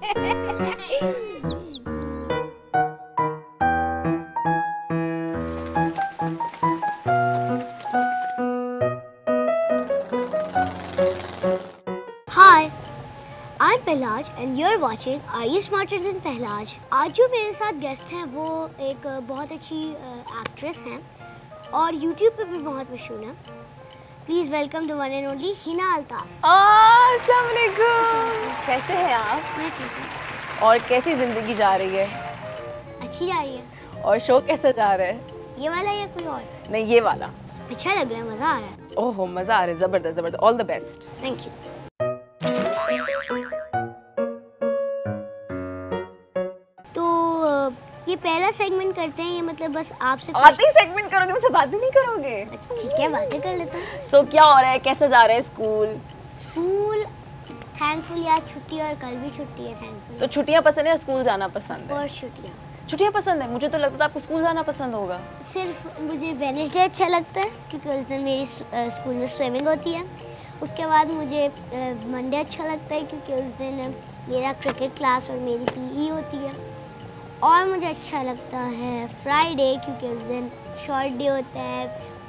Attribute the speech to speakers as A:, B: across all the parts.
A: Hi, I'm Pehlaj and you're watching Are You Smarter Than Pehlaj? आज जो मेरे साथ गेस्ट हैं वो एक बहुत अच्छी एक्ट्रेस हैं और YouTube पे भी बहुत मशहूर हैं please welcome the one and only Hina Altaf
B: अस्सलाम वालेकुम। कैसे हैं आप?
A: मैं ठीक हूँ।
B: और कैसी ज़िंदगी जा रही है?
A: अच्छी जा रही है।
B: और शो कैसा जा रहा है?
A: ये वाला या कोई और?
B: नहीं ये वाला।
A: अच्छा लग रहा है मज़ा आ रहा है।
B: ओहो मज़ा आ रहा है ज़बरदस्त ज़बरदस्त। All the best
A: thank you ये पहला सेगमेंट करते हैं ये मतलब बस आपसे
B: आते ही सेगमेंट करोगे मुझसे बात भी नहीं करोगे?
A: अच्छा ठीक है बातें कर लेते हैं।
B: सो क्या हो रहा है? कैसा जा रहा है स्कूल
A: स्कूल थैंकफुल आज छुट्टी और कल भी छुट्टी है थैंकफुल
B: तो छुट्टियाँ पसंद है स्कूल जाना पसंद है?
A: और छुट्टियाँ।
B: छुट्टियाँ पसंद है? मुझे तो लगता था आपको स्कूल जाना पसंद होगा।
A: सिर्फ़ मुझे वेनसडे अच्छा लगता है क्योंकि उस दिन मेरी स्कूल में स्विमिंग होती है। उसके बाद मुझे मंडे अच्छा लगता है क्योंकि उस दिन मेरा क्रिकेट क्लास और मेरी पीई होती है। और मुझे अच्छा लगता है फ्राइडे क्योंकि उस दिन शॉर्ट डे होता है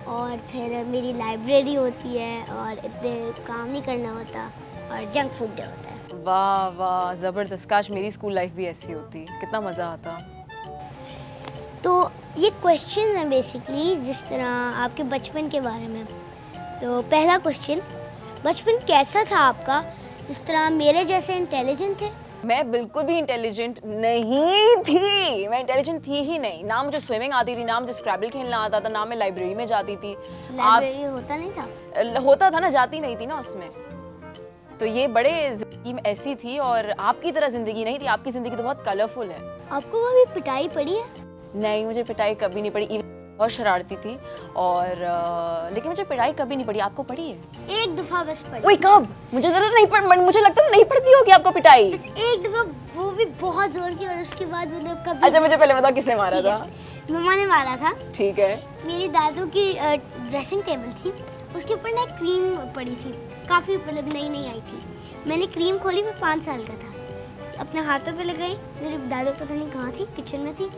A: और फिर मेरी लाइब्रेरी होती है और इतने काम नहीं करना होता और जंक फ़ूड डे होता है।
B: वाह वाह ज़बरदस्त। काश मेरी स्कूल लाइफ भी ऐसी होती। कितना मज़ा आता।
A: तो ये क्वेश्चन हैं बेसिकली जिस तरह आपके बचपन के बारे में। तो पहला क्वेश्चन बचपन कैसा था आपका? जिस तरह मेरे जैसे इंटेलिजेंट थे?
B: मैं बिल्कुल भी इंटेलिजेंट नहीं थी। मैं इंटेलिजेंट थी ही नहीं। ना मुझे स्विमिंग आती थी ना मुझे स्क्रैबल खेलना आता था ना मैं लाइब्रेरी में जाती थी। आप
A: होता नहीं था?
B: होता था ना जाती नहीं थी ना उसमें। तो ये बड़े ऐसी थी और आपकी तरह ज़िंदगी नहीं थी। आपकी ज़िंदगी तो बहुत कलरफुल है।
A: आपको कभी पिटाई पड़ी है?
B: नहीं मुझे पिटाई कभी नहीं पड़ी। बहुत शरारती थी और अ, लेकिन मुझे पिटाई कभी नहीं पड़ी। आपको पड़ी है?
A: एक दफ़ा बस पड़ी।
B: ओए कब? मुझे जरा नहीं पड़ मुझे लगता था नहीं पड़ती होगी आपको पिटाई।
A: बस एक दफ़ा वो भी बहुत ज़ोर की और उसके बाद मतलब कभी
B: अच्छा मुझे पहले बताओ किसने मारा था?
A: मम्मा ने मारा था।
B: ठीक है।
A: मेरी दादू की ड्रेसिंग टेबल थी। उसके ऊपर ना क्रीम पड़ी थी। काफ़ी मतलब नई नई आई थी। मैंने क्रीम खोली मैं पाँच साल का था। अपने हाथों पे लगाई। मेरी दादू पता नहीं कहाँ थी किचन में थी।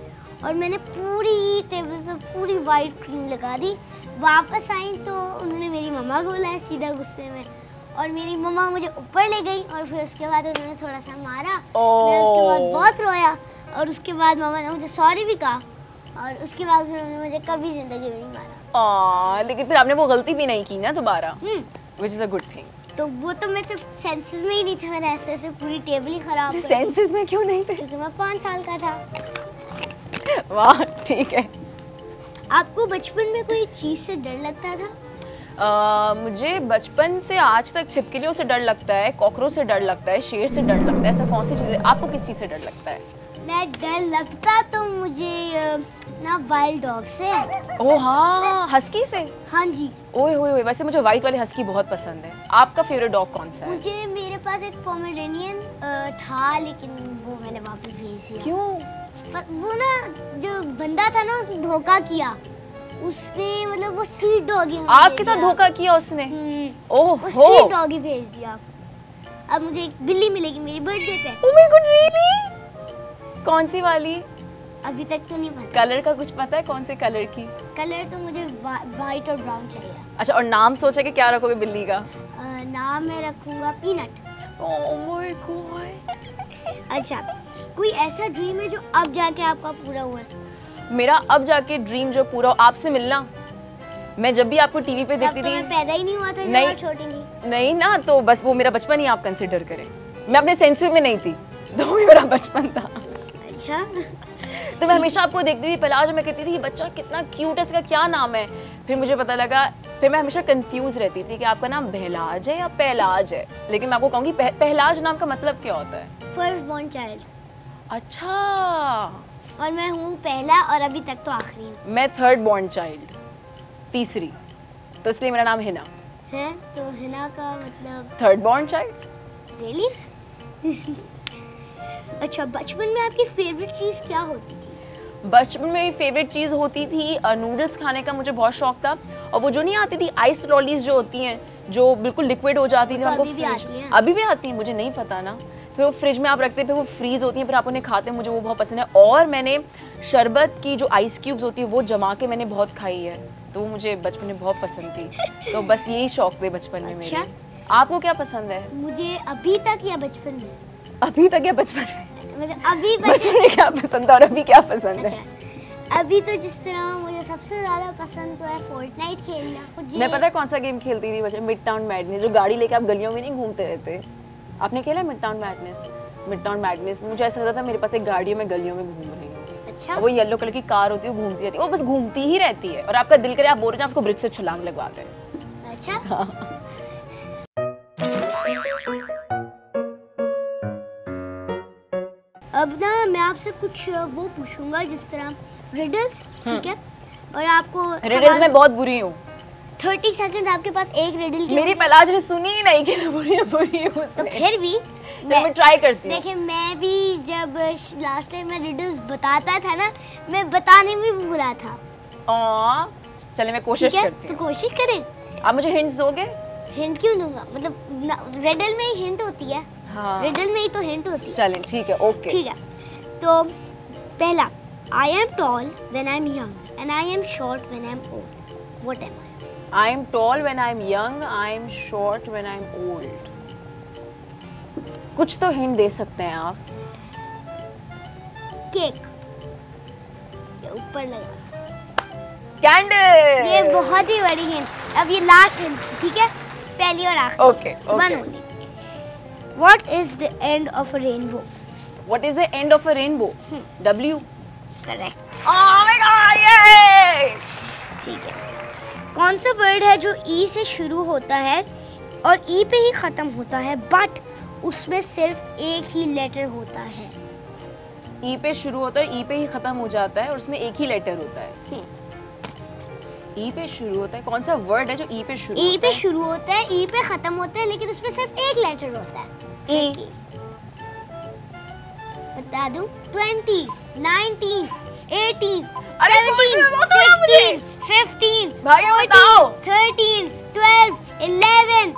A: और मैंने पूरी टेबल पे पूरी वाइट क्रीम लगा दी। वापस आई तो उन्होंने मेरी मम्मा को बुलाया सीधा गुस्से में। और मेरी मम्मा मुझे ऊपर ले गई और फिर उसके बाद उन्होंने थोड़ा सा मारा। मैं उसके बाद बहुत रोया और उसके बाद मम्मा ने मुझे सॉरी भी कहा। और उसके बाद फिर उन्होंने मुझे कभी ज़िंदगी में नहीं मारा।
B: लेकिन फिर आपने वो गलती भी नहीं की ना दोबारा? Which is a good thing
A: तो वो तो मैं तो सेंसेस में ही नहीं था मैंने ऐसे ऐसे पूरी टेबल ही खराब
B: सेंसेस में क्यों नहीं थे?
A: क्योंकि मैं पाँच साल का था।
B: वाह ठीक है।
A: आपको बचपन में कोई चीज़ से डर लगता था?
B: अ, मुझे बचपन से आज तक छिपकलियों से डर लगता है कॉकरोच से डर लगता है शेर से डर लगता है ऐसा कौन सी चीज़ें आपको किस चीज़ से डर लगता है?
A: मैं डर लगता तो मुझे ना वाइल्ड डॉग से।
B: ओ हाँ हस्की से?
A: हाँ जी।
B: ओए होए होए वैसे मुझे वाइट वाले हस्की बहुत पसंद है। आपका फेवरेट डॉग कौन सा है?
A: मुझे मेरे पास एक पोमेरेनियन था लेकिन वो मैंने वापस भेज दिया।
B: क्यों?
A: वो ना जो बंदा था ना उसने धोखा किया। उसने मतलब वो स्ट्रीट डॉग
B: आपके साथ धोखा किया उसने? ओह हो।
A: स्ट्रीट डॉग ही भेज दिया। अब मुझे एक बिल्ली मिलेगी मेरी बर्थडे पे।
B: Oh my god, really? कौन सी वाली?
A: अभी तक तो नहीं पता।
B: कलर का कुछ पता है कौन से कलर की?
A: कलर तो मुझे वाइट और ब्राउन चाहिए।
B: अच्छा और नाम सोचा कि क्या रखोगे बिल्ली का?
A: अ, नाम मैं रखूँगा पीनट
B: ओह
A: अच्छा कोई ऐसा ड्रीम है जो अब जाके आपका पूरा हुआ? है
B: मेरा अब जाके ड्रीम जो पूरा आपसे मिलना। मैं जब भी आपको टीवी पे देखती
A: तो
B: थी
A: पैदा ही नहीं हुआ था
B: नहीं।
A: छोटी थी।
B: नहीं ना तो बस वो मेरा बचपन ही आप कंसिडर करें। मैं अपने सेंसेस में नहीं थी तो मेरा बचपन था।
A: अच्छा?
B: तो मैं हमेशा आपको देखती थी पहला मैं कहती थी ये बच्चा कितना क्यूट है इसका क्या नाम है? फिर मुझे पता लगा फिर मैं हमेशा कंफ्यूज रहती थी कि आपका नाम बहलाज है या पहलाज है। लेकिन मैं आपको कहूँगी पह, पहलाज नाम का मतलब क्या होता है?
A: फ़र्स्ट बॉर्न चाइल्ड
B: अच्छा।
A: और मैं हूँ पहला और अभी तक तो आखिरी
B: मैं थर्ड बॉर्न चाइल्ड तीसरी। तो इसलिए मेरा नाम हिना।
A: है? तो हिना का मतलब
B: थर्ड बॉर्न चाइल्ड
A: रियली अच्छा बचपन में आपकी फेवरेट चीज़ क्या होती थी?
B: बचपन में मेरी फेवरेट चीज़ होती थी नूडल्स खाने का मुझे बहुत शौक था। और वो जो नहीं आती थी आइस लॉलीज जो होती हैं जो बिल्कुल लिक्विड हो जाती थी
A: तो
B: हमको
A: अभी भी आती हैं?
B: अभी भी आती हैं मुझे नहीं पता ना। फिर वो फ्रिज में आप रखते हैं फिर वो फ्रीज होती हैं फिर आप उन्हें खाते हैं मुझे वो बहुत पसंद है। और मैंने शरबत की जो आइस क्यूब्स होती है वो जमा के मैंने बहुत खाई है। तो वो मुझे बचपन में बहुत पसंद थी। तो बस यही शौक थे बचपन में मेरे।
A: अच्छा।
B: आपको क्या पसंद है?
A: मुझे अभी तक या बचपन में?
B: अभी तक या बचपन में?
A: मतलब अभी
B: बचपन में क्या पसंद था और अभी क्या पसंद है?
A: अच्छा अभी तो जिस तरह मुझे सबसे ज़्यादा पसंद तो है फोर्टनाइट खेलना
B: मैं पता है कौन सा गेम खेलती थी मिड टाउन मैडनेस जो गाड़ी लेके आप गलियों में नहीं घूमते रहते। आपने खेला mid town madness mid town madness मुझे ऐसा लगता था मेरे पास एक गाड़ी में गलियों में घूम रही हूँ।
A: अच्छा।
B: वो येलो कलर की कार होती है वो घूमती रहती है। वो बस घूमती ही रहती है। और आपका दिल करे आप बोल रहे हैं उसको ब्रिज से छलांग लगवा दें।
A: अच्छा। अब ना मैं आपसे कुछ वो पूछूँगा जिस तरह रिडल्स ठीक है? और आपको
B: रिडल्स में बहुत बुरी हूँ।
A: थर्टी सेकंड आपके पास एक रिडल के
B: मेरी
A: होंगे।
B: पहलाज ने सुनी ही नहीं कि मैं बुरी बुरी हूँ
A: तो फिर भी
B: तो मैं ट्राई करती हूँ।
A: देखिए मैं भी जब लास्ट टाइम मैं रिडल्स बताता था ना मैं बताने में भी बुरा था।
B: चले मैं कोशिश
A: है?
B: करती
A: तो कोशिश करें।
B: आप मुझे हिंट्स दोगे?
A: हिंट क्यों दूँगा? मतलब रिडल में ही हिंट होती है।
B: हाँ।
A: रिडल में ही तो हिंट होती है।
B: चलें ठीक है ओके
A: ठीक है। तो पहला I am tall when I am young and I am short when I am old what am I
B: I am tall when I am young. I am short when I am old. कुछ तो hint दे सकते हैं आप।
A: Cake ये ऊपर लगा।
B: Candle
A: ये बहुत ही बड़ी हिंट अब ये लास्ट हिंट ठीक है? पहली और आखिरी।
B: Okay
A: one only what is the end of a rainbow
B: what is the end of a rainbow W
A: correct
B: oh my God ये
A: ठीक है। कौन सा वर्ड है जो ई से शुरू होता है और ई पे ही खत्म होता है बट उसमें सिर्फ़ एक ही लेटर होता है?
B: ई पे शुरू होता है ई पे ही खत्म हो जाता है और उसमें एक ही लेटर होता है। ई पे शुरू होता है कौन सा वर्ड है जो ई पे शुरू
A: ई पे शुरू होता है ई पे खत्म होता है लेकिन उसमें सिर्फ़ एक लेटर होता है की। बता दूँ ट्वेंटी नाइनटीन एटीन
B: अरे बोल दो, बोल दो ना मुझे।
A: फिफ्टीन
B: भाई, ये बताओ।
A: थर्टीन ट्वेल्व इलेवन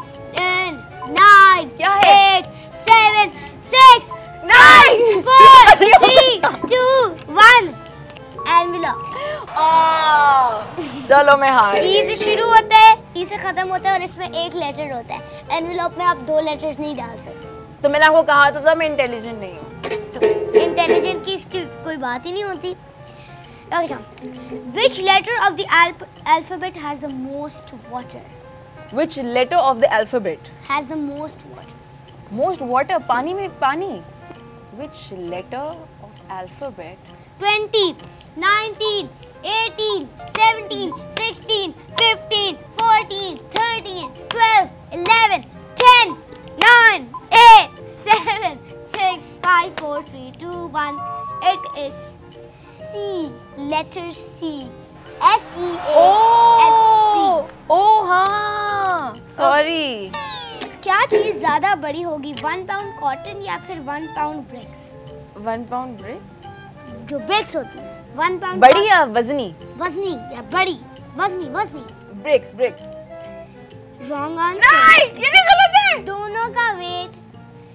A: नाइन
B: क्या है?
A: Eight seven six
B: Nine!
A: Four
B: अरे
A: थ्री टू वन एनवेलप
B: आह, चलो मैं हार गई।
A: से शुरू होता है ई से खत्म होता है और इसमें एक लेटर होता है। एनवेलप में आप दो लेटर्स नहीं डाल सकते।
B: तो मैंने आपको कहा तो था मैं इंटेलिजेंट नहीं हूँ।
A: तो इंटेलिजेंट की इसकी कोई बात ही नहीं होती। अच्छा which letter of the alphabet has the most water
B: which letter of the alphabet
A: has the most water
B: most water पानी में पानी? Which letter of alphabet
A: 20 19 18 17 16 15 14 13 12 11 10 9 8 7 6 5 4 3 2 1 it is C letter C S E A N C
B: ओ हाँ। Sorry
A: क्या चीज़ ज़्यादा बड़ी होगी one pound cotton या फिर one pound bricks
B: one pound break
A: जो ब्रिक्स होती है। वन पाउंड
B: बड़ी या वजनी?
A: वजनी या बड़ी वजनी वजनी।
B: ब्रिक्स ब्रिक्स
A: रॉन्ग आंसर
B: नहीं ये भी गलत है।
A: दोनों का वेट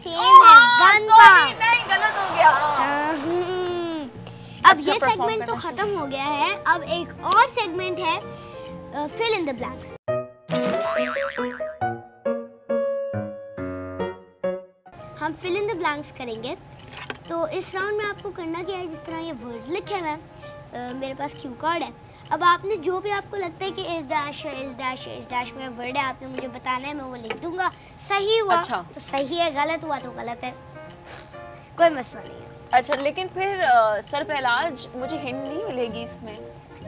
A: सेम है
B: हाँ,
A: वन पाउंड
B: नहीं गलत हो गया।
A: अब
B: अच्छा
A: ये सेगमेंट तो खत्म हो गया है। अब एक और सेगमेंट है फिल इन द ब्लैंक्स हम फिल इन द ब्लैंक्स करेंगे। तो इस राउंड में आपको करना क्या है? जिस तरह ये वर्ड्स लिखे हैं मैम मेरे पास क्यू कार्ड है। अब आपने जो भी आपको लगता है कि इस डैश है इस डैश है इस डैश में वर्ड है आपने मुझे बताना है मैं वो लिख दूँगा। सही हुआ?
B: अच्छा।
A: तो सही है गलत हुआ तो गलत है। कोई मसला नहीं है।
B: अच्छा लेकिन फिर अ, सर पहलाज मुझे हिंट नहीं मिलेगी इसमें?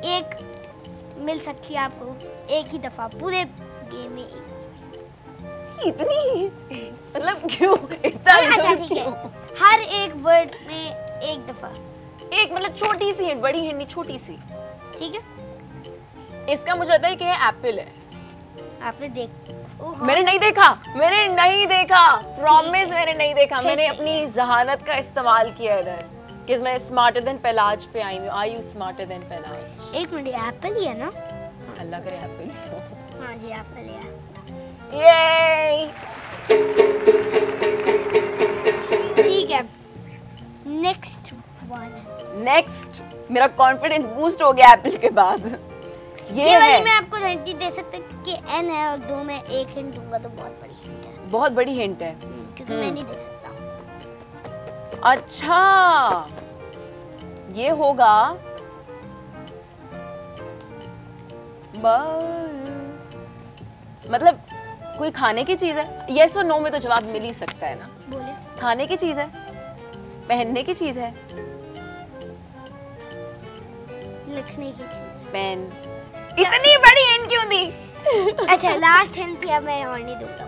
A: एक मिल सकती है आपको। एक ही दफ़ा पूरे गेम में एक।
B: इतनी मतलब क्यों? इतना
A: अच्छा ठीक है। हर एक वर्ड में एक दफ़ा।
B: एक मतलब छोटी सी हिंट बड़ी हिंट नहीं छोटी सी।
A: ठीक है।
B: इसका मुझे लगता है कि ये एप्पल है।
A: आपने देख ओह,
B: मैंने नहीं देखा मैंने नहीं देखा। प्रॉमिस मैंने नहीं देखा। मैंने अपनी जहानत का इस्तेमाल किया इधर कि मैं स्मार्टर देन पहलाज पे आई हूँ। I you smarter than Pahlaj?
A: एक मिनट एप्पल ही है ना?
B: अल्लाह करे एप्पल
A: हाँ जी एप्पल ही। Yay!
B: ठीक है। नेक्स्ट वन मेरा कॉन्फिडेंस बूस्ट हो गया एप्पल के बाद। ये
A: ये वाली मैं आपको हिंट दे सकता कि एन है और दो में एक हिंट दूँगा तो बहुत बड़ी हिंट है।
B: बहुत बड़ी हिंट है। हम्म, क्योंकि
A: मैं हम्म। नहीं दे सकता।
B: अच्छा। ये होगा मतलब कोई खाने की चीज़ है? यस और नो में तो जवाब मिल ही सकता है ना।
A: बोले
B: खाने की चीज़ है? पहनने की चीज़ है?
A: लिखने की
B: पेन इतनी बड़ी हिंट क्यों दी?
A: अच्छा लास्ट हिंट थी अब मैं और नहीं दूँगा।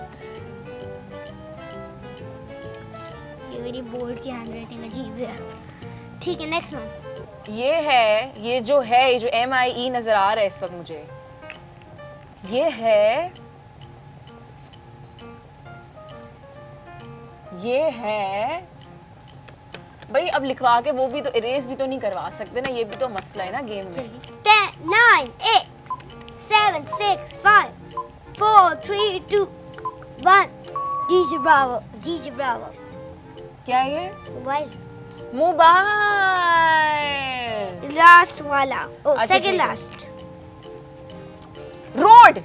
A: ये मेरी बोर्ड की हैंडराइटिंग अजीब है। ठीक है नेक्स्ट वन
B: ये है ये जो है ये जो एम आई ई नज़र आ रहा है इस वक्त मुझे। ये है ये है भाई अब लिखवा के वो भी तो इरेज भी तो नहीं करवा सकते ना ये भी तो मसला है ना गेम में
A: ten nine eight seven six five four three two one DJ Bravo DJ Bravo
B: क्या ये
A: मोबाइल
B: मोबाइल
A: लास्ट वाला ओ
B: अच्छा,
A: second last
B: road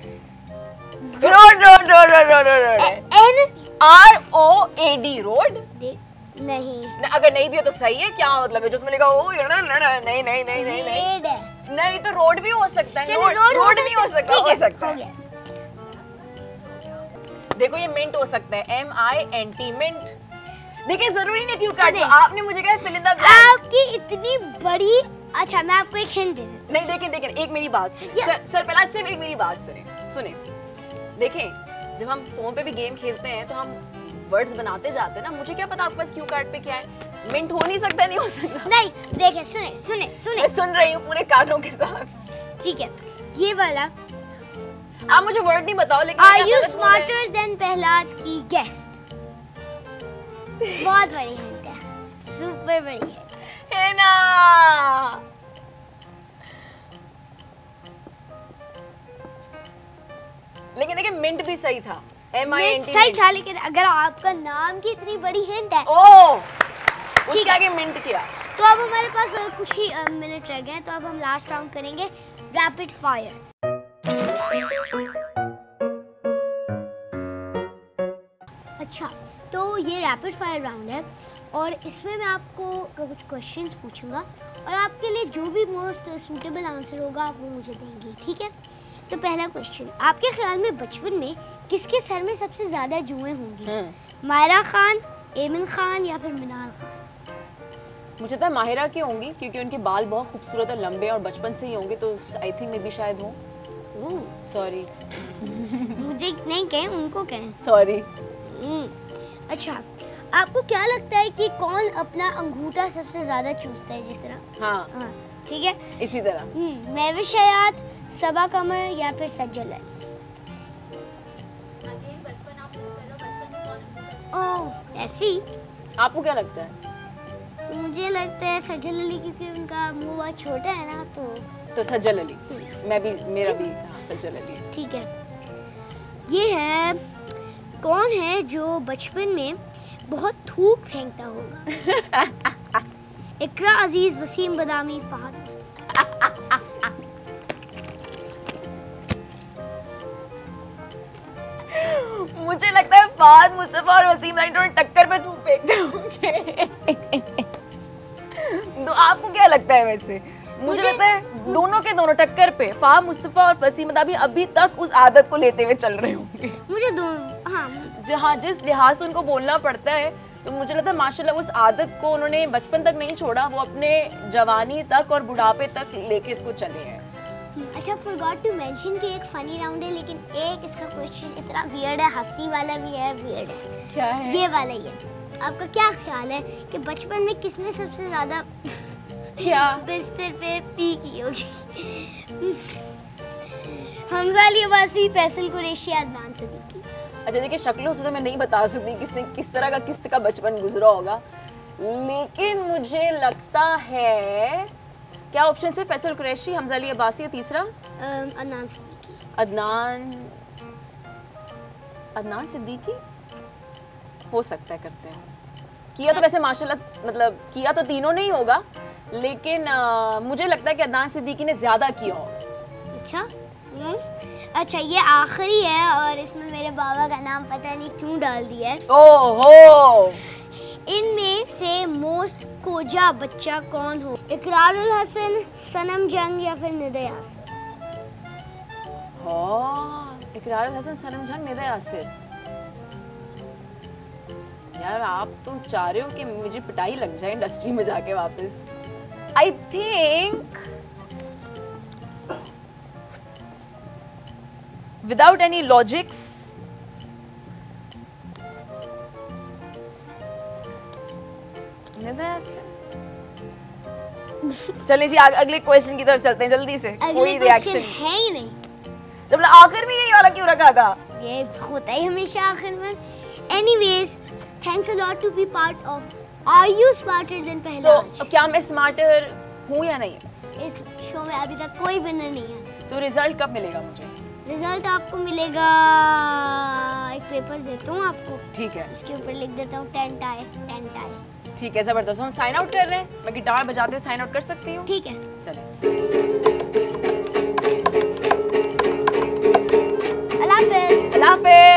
B: road road road road road road
A: N
B: R O A D road?
A: नहीं।
B: न- अगर नहीं भी हो तो सही है क्या मतलब है? जो उसमें लिखा हो ये ना- ना- ना- नहीं नहीं नहीं नहीं नहीं। नहीं तो रोड भी हो सकता है रोड
A: रोड
B: नहीं हो सकता
A: ठीक
B: हो सकता
A: है
B: देखो ये मिंट हो सकता है M I N T mint देखिए ज़रूरी नहीं क्यों काट आपने मुझे कहा फिल इन द
A: आपकी इतनी बड़ी अच्छा मैं आपको एक हिंट दे देती
B: नहीं देखिए देखिए एक मेरी बात सुनिए सर सर पहला सिर्फ़ एक मेरी बात सुनिए सुनिए देखें जब हम फ़ोन पे भी गेम खेलते हैं तो हम वर्ड्स बनाते जाते हैं ना मुझे क्या पता आपके पास क्यू कार्ड पे क्या है? मिंट हो नहीं सकता नहीं हो सकता।
A: नहीं देखिए सुने सुने सुने।
B: मैं सुन रही हूँ पूरे कानों के साथ।
A: ठीक है ये वाला।
B: आप मुझे वर्ड नहीं बताओ लेकिन
A: are you. Smarter than Pahlaj की गेस्ट बहुत बड़ी हिंट है सुपर बड़ी है
B: ना? लेकिन देखिए मिंट भी सही था। एम आई एन
A: सही था लेकिन अगर आपका नाम की इतनी बड़ी हिंट है।
B: ओ!
A: ठीक है।
B: मिंट किया।
A: तो अब हमारे पास कुछ ही मिनट रह गए हैं तो अब हम लास्ट राउंड करेंगे। रैपिड फायर अच्छा तो ये रैपिड फायर राउंड है और इसमें मैं आपको कुछ क्वेश्चंस पूछूँगा और आपके लिए जो भी मोस्ट सूटेबल आंसर होगा आप वो मुझे देंगे ठीक है? तो पहला क्वेश्चन आपके ख्याल में बचपन में किसके सर में सबसे ज़्यादा जुएँ होंगी?
B: हम्म।
A: मायरा खान एमिन खान या फिर मिनाल खान?
B: मुझे तो माहिरा की होंगी क्योंकि उनके बाल बहुत खूबसूरत और लंबे और बचपन से ही होंगे तो आई थिंक मे भी शायद हो सॉरी
A: मुझे नहीं कहें उनको कहें।
B: सॉरी
A: हम्म, अच्छा आपको क्या लगता है कि कौन अपना अंगूठा सबसे ज़्यादा चूसता है जिस तरह?
B: हाँ।
A: हाँ ठीक है?
B: इसी तरह।
A: हम्म, महविश हयात सबा कमर या फिर सज्जल अली ओह ऐसी?
B: आपको क्या लगता है?
A: मुझे लगता है सज्जल अली क्योंकि उनका मुँह बहुत छोटा है ना तो
B: तो सज्जल अली मैं भी मेरा भी हाँ, सज्जल अली
A: ठीक है। ये है कौन है जो बचपन में बहुत थूक फेंकता होगा? इकरा अज़ीज़ वसीम बदामी फहद।
B: मुझे लगता है फाद मुस्तफ़ा और वसीम दोनों टक्कर पे धूप फेंकते होंगे। तो आपको क्या लगता है वैसे? मुझे
A: मुझे-
B: लगता है दोनों के दोनों टक्कर पे फाह मुस्तफ़ा और वसीम अदाबी अभी तक उस आदत को लेते हुए चल रहे होंगे।
A: मुझे दोनों हाँ।
B: जहाँ जिस लिहाज से उनको बोलना पड़ता है तो मुझे लगता है माशाल्लाह उस आदत को उन्होंने बचपन तक नहीं छोड़ा वो अपने जवानी तक और बुढ़ापे तक लेके इसको चले हैं।
A: अच्छा फॉरगॉट टू मेंशन कि एक फनी राउंड है लेकिन एक इसका क्वेश्चन इतना वियर्ड है हँसी वाला भी है वियर्ड है।
B: क्या है?
A: ये वाला ही है। आपका क्या ख्याल है कि बचपन में किसने सबसे ज़्यादा
B: क्या?
A: बिस्तर पे पी की होगी? हमजा अली अब्बासी फैसल कुरैशी अदनान सिद्दीकी
B: अच्छा देखिए शक्लों से तो मैं नहीं बता सकती किसने किस तरह का किस का बचपन गुजरा होगा लेकिन मुझे लगता है क्या ऑप्शन है फैसल कुरैशी हमजा अली अब्बासी और तीसरा?
A: अदनान सिद्दीकी।
B: अदनान अदनान सिद्दीकी? हो सकता है करते हैं। किया तो वैसे माशाल्लाह मतलब किया तो तीनों नहीं होगा लेकिन अ, मुझे लगता है कि अदनान सिद्दीकी ने ज़्यादा किया हो।
A: अच्छा? अच्छा ये आखिरी है और इसमें मेरे बाबा का नाम पता नहीं क्यों डाल दिया है।
B: ओहो!
A: इनमें से मोस्ट कोजा बच्चा कौन हो? इकरारुल हसन सनम जंग या फिर निदय यासिर
B: हाँ, इकरार हसन सनम जंग निदय यासिर यार आप तो चाह रहे हो कि मुझे पिटाई लग जाए इंडस्ट्री में जाके वापस। I think without any logics चलिए जी आग, अगले क्वेश्चन की तरफ़ चलते हैं जल्दी से। कोई रिएक्शन
A: है ही नहीं।
B: जब आखिर में यही वाला क्यों रखा था?
A: ये होता ही हमेशा आखिर में। Anyways thanks a lot to be part of are you smarter than
B: so
A: पहला
B: so, क्या मैं स्मार्टर हूँ या नहीं?
A: इस शो में अभी तक कोई विनर नहीं है।
B: तो रिज़ल्ट कब मिलेगा मुझे?
A: रिज़ल्ट आपको मिलेगा एक पेपर देता हूँ आपको।
B: ठीक है।
A: उसके ऊपर लिख देता हूँ टेंट आए टेंट आए।
B: ठीक है ज़बरदस्त। हम साइन आउट कर रहे हैं। मैं गिटार बजाते साइन आउट कर सकती हूँ?
A: ठीक है।
B: चले अल्लाह हाफिज़।